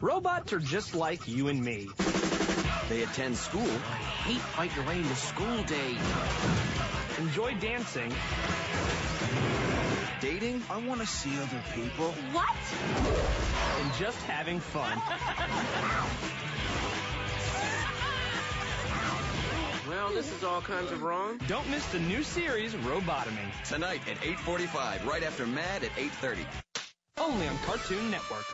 Robots are just like you and me. They attend school. I hate fight your way school day. Enjoy dancing. Dating. I want to see other people. What? And just having fun. Well, this is all kinds of wrong. Don't miss the new series, Robotomy. Tonight at 8.45, right after Mad at 8.30. Only on Cartoon Network.